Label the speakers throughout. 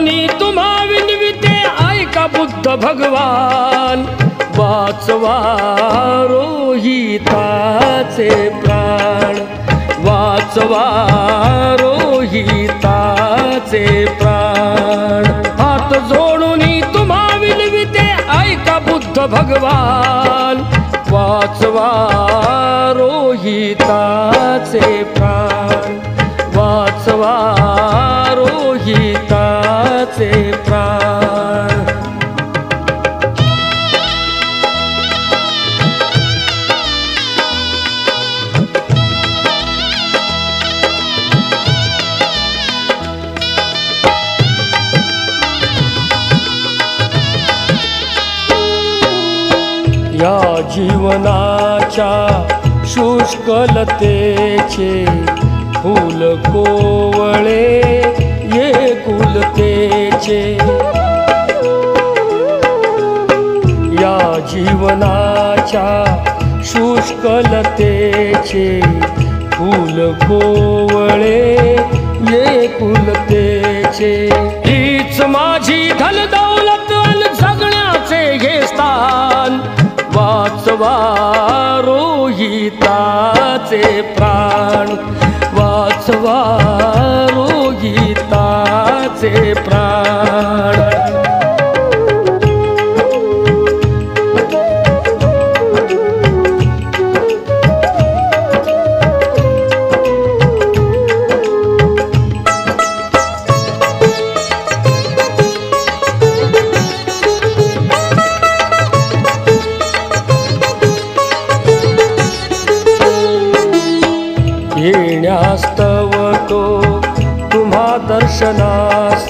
Speaker 1: म्हणून तुम्हा विनविते ऐका बुद्ध भगवान. वाचवा रोहिताचे प्राण. वाचवा रोहिताचे प्राण. हात जोडून तुम्हा विनविते ऐका बुद्ध भगवान. वाचवा रोहिताचे प्राण. वाचवा जीवनाच्या शुष्कलतेचे फूल कोवळे ये कुलतेचे. या जीवनाच्या शुष्कलतेचे फूल कोवळे ये कुलतेचे. वाचवा रोहिताचे प्राण. वाचवा रोहिताचे दर्शनास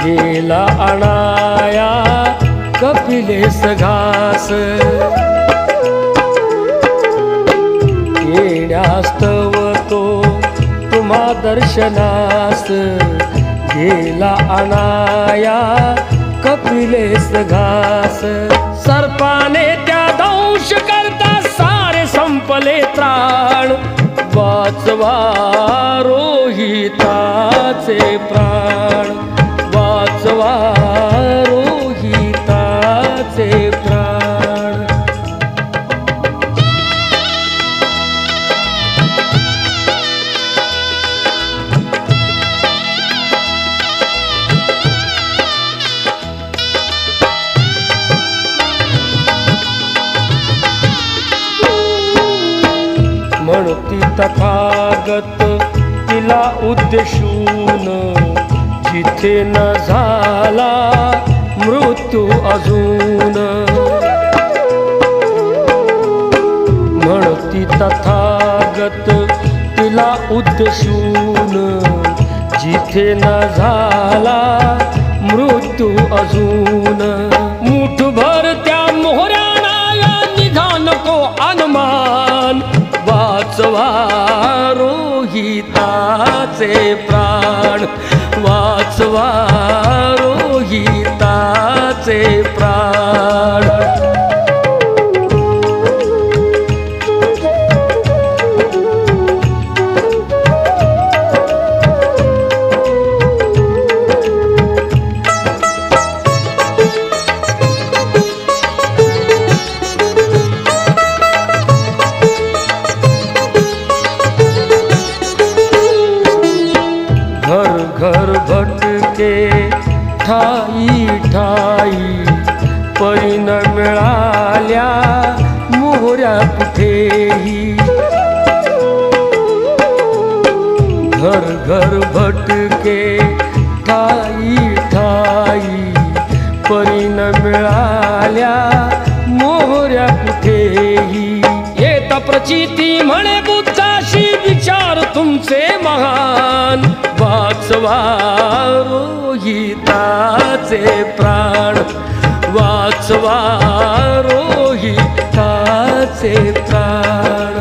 Speaker 1: गेला अणाया कपिलेस घास. येण्यास्तव तो तुम्हा दर्शनास गेला अणाया कपिलेस घास. वाचवा रोहिताचे प्राण. वाचवा म्हणती तथागत तिला उद्देशून जिथे न झाला मृत्यू अजून. म्हणती तथागत तिला उद्देशून जिथे न झाला मृत्यू अजून. मुठभर त्या मोहऱ्याना रोहिताचे प्राण वाचवा. परिण मिळाल्या मोहऱ्या कुठेही. घर घर भटके ठाई ठाई परिण मिळाल्या मोहऱ्या कुठेही. येत प्रचिती म्हणे बुद्धाशी विचार तुमचे महान. वाचवा रोहिताचे प्राण. वाचवा रोहिताचे प्राण.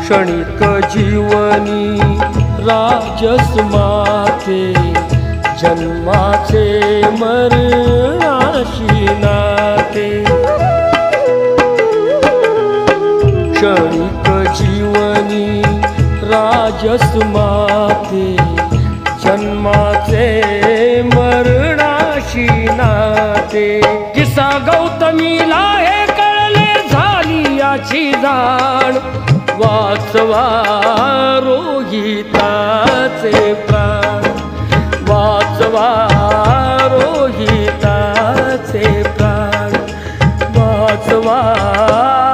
Speaker 1: क्षणिक जीवनी राजस्मा जन्माचे मरणाशी नाते. क्षणिक जीवनी राजस माते. जन्माचे मरणाशी नाते. किसा गौतमीला हे कळले झाली याची जाण. वाचवा रोहिताचे प्राण. वा वाचवा.